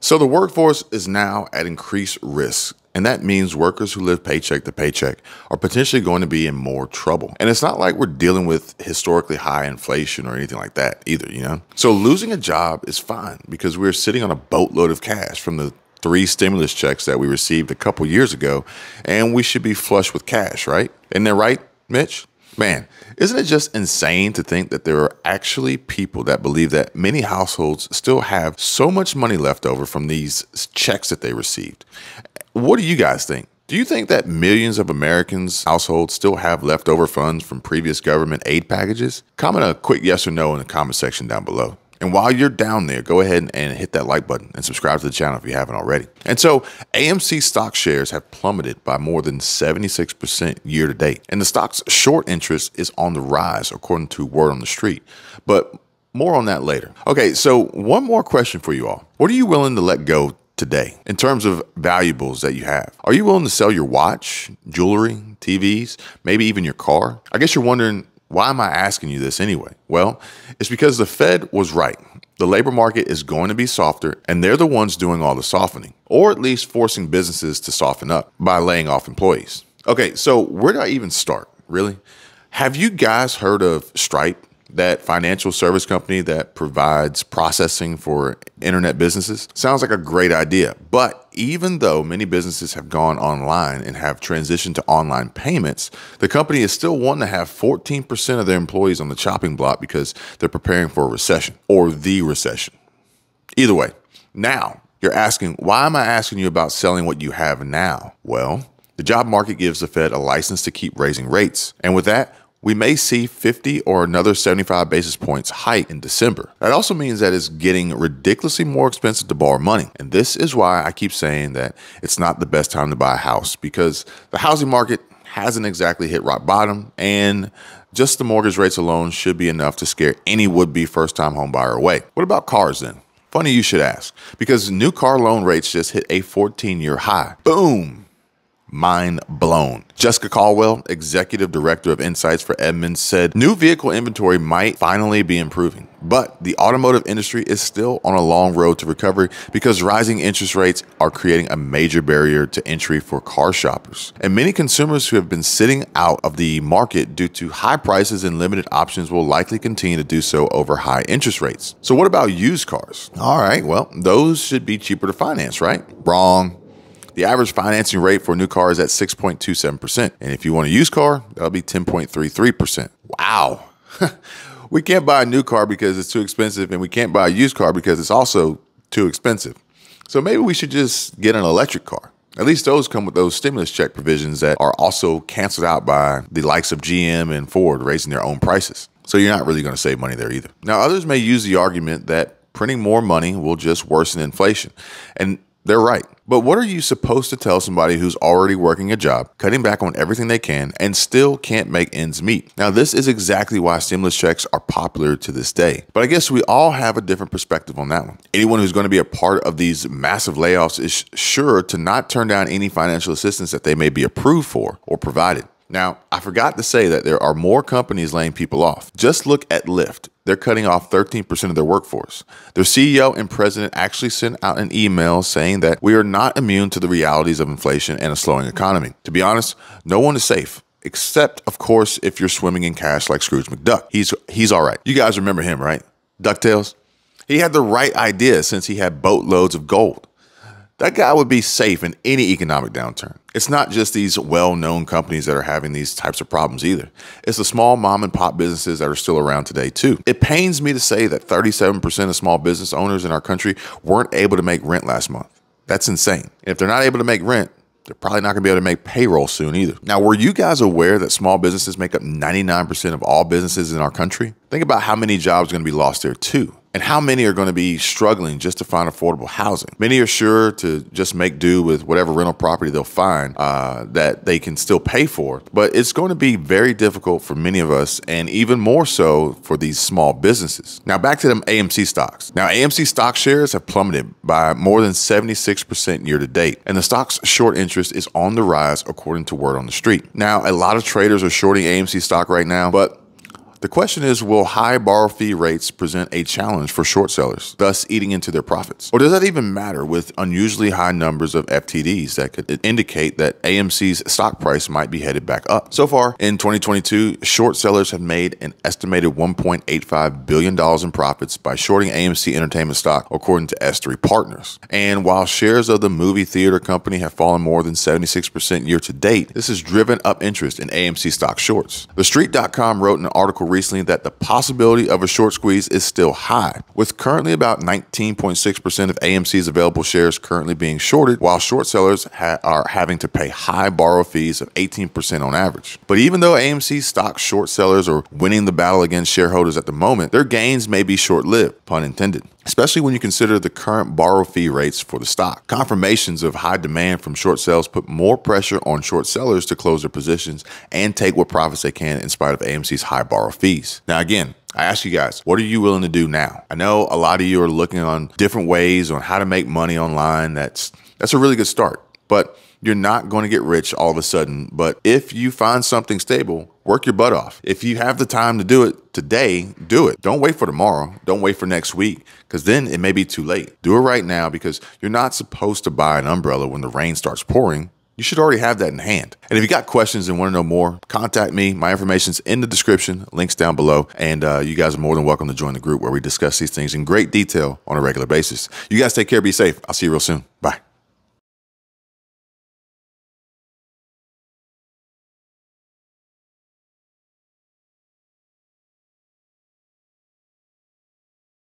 So the workforce is now at increased risk. And that means workers who live paycheck to paycheck are potentially going to be in more trouble. And it's not like we're dealing with historically high inflation or anything like that either, you know? So losing a job is fine because we're sitting on a boatload of cash from the three stimulus checks that we received a couple years ago, and we should be flush with cash, right? Isn't that right, Mitch? Man, isn't it just insane to think that there are actually people that believe that many households still have so much money left over from these checks that they received? What do you guys think? Do you think that millions of Americans' households still have leftover funds from previous government aid packages? Comment a quick yes or no in the comment section down below. And while you're down there, go ahead and hit that like button and subscribe to the channel if you haven't already. And so AMC stock shares have plummeted by more than 76% year to date. And the stock's short interest is on the rise, according to word on the street. But more on that later. Okay, so one more question for you all. What are you willing to let go today in terms of valuables that you have? Are you willing to sell your watch, jewelry, TVs, maybe even your car? I guess you're wondering why am I asking you this anyway? Well, it's because the Fed was right. The labor market is going to be softer, and they're the ones doing all the softening, or at least forcing businesses to soften up by laying off employees. Okay, so where do I even start? Really? Have you guys heard of Stripe? That financial service company that provides processing for internet businesses. Sounds like a great idea. But even though many businesses have gone online and have transitioned to online payments, the company is still wanting to have 14% of their employees on the chopping block because they're preparing for a recession or the recession. Either way, now you're asking, why am I asking you about selling what you have now? Well, the job market gives the Fed a license to keep raising rates. And with that, we may see 50 or another 75 basis points hike in December. That also means that it's getting ridiculously more expensive to borrow money. And this is why I keep saying that it's not the best time to buy a house because the housing market hasn't exactly hit rock bottom and just the mortgage rates alone should be enough to scare any would-be first-time home buyer away. What about cars then? Funny you should ask, because new car loan rates just hit a 14 year high. Boom! Mind blown. Jessica Caldwell, executive director of insights for Edmunds, said new vehicle inventory might finally be improving, but the automotive industry is still on a long road to recovery because rising interest rates are creating a major barrier to entry for car shoppers. And many consumers who have been sitting out of the market due to high prices and limited options will likely continue to do so over high interest rates. So, what about used cars? All right, well, those should be cheaper to finance, right? Wrong. The average financing rate for a new car is at 6.27%. And if you want a used car, that'll be 10.33%. Wow. we can't buy a new car because it's too expensive, and we can't buy a used car because it's also too expensive. So maybe we should just get an electric car. At least those come with those stimulus check provisions that are also canceled out by the likes of GM and Ford raising their own prices. So you're not really going to save money there either. Now, others may use the argument that printing more money will just worsen inflation. And they're right. But what are you supposed to tell somebody who's already working a job, cutting back on everything they can, and still can't make ends meet? Now, this is exactly why stimulus checks are popular to this day. But I guess we all have a different perspective on that one. Anyone who's going to be a part of these massive layoffs is sure to not turn down any financial assistance that they may be approved for or provided. Now, I forgot to say that there are more companies laying people off. Just look at Lyft. They're cutting off 13% of their workforce. Their CEO and president actually sent out an email saying that we are not immune to the realities of inflation and a slowing economy. To be honest, no one is safe. Except, of course, if you're swimming in cash like Scrooge McDuck. He's he's all right. You guys remember him, right? DuckTales? He had the right idea since he had boatloads of gold that guy would be safe in any economic downturn. It's not just these well known companies that are having these types of problems either. It's the small mom and pop businesses that are still around today, too. It pains me to say that 37% of small business owners in our country weren't able to make rent last month. That's insane. And if they're not able to make rent, they're probably not going to be able to make payroll soon either. Now, were you guys aware that small businesses make up 99% of all businesses in our country? Think about how many jobs are going to be lost there, too. And how many are going to be struggling just to find affordable housing? Many are sure to just make do with whatever rental property they'll find uh, that they can still pay for. But it's going to be very difficult for many of us, and even more so for these small businesses. Now, back to them AMC stocks. Now, AMC stock shares have plummeted by more than 76% year to date, and the stock's short interest is on the rise, according to word on the street. Now, a lot of traders are shorting AMC stock right now, but The question is Will high borrow fee rates present a challenge for short sellers, thus eating into their profits? Or does that even matter with unusually high numbers of FTDs that could indicate that AMC's stock price might be headed back up? So far in 2022, short sellers have made an estimated $1.85 billion in profits by shorting AMC Entertainment stock, according to S3 Partners. And while shares of the movie theater company have fallen more than 76% year to date, this has driven up interest in AMC stock shorts. TheStreet.com wrote an article recently that the possibility of a short squeeze is still high, with currently about 19.6% of AMC's available shares currently being shorted, while short sellers ha are having to pay high borrow fees of 18% on average. But even though AMC stock short sellers are winning the battle against shareholders at the moment, their gains may be short lived, pun intended especially when you consider the current borrow fee rates for the stock. Confirmations of high demand from short sales put more pressure on short sellers to close their positions and take what profits they can in spite of AMC's high borrow fees. Now, again, I ask you guys, what are you willing to do now? I know a lot of you are looking on different ways on how to make money online. That's that's a really good start. But you're not going to get rich all of a sudden. But if you find something stable, work your butt off. If you have the time to do it today, do it. Don't wait for tomorrow. Don't wait for next week because then it may be too late. Do it right now because you're not supposed to buy an umbrella when the rain starts pouring. You should already have that in hand. And if you got questions and want to know more, contact me. My information's in the description, links down below. And uh, you guys are more than welcome to join the group where we discuss these things in great detail on a regular basis. You guys take care, be safe. I'll see you real soon. Bye.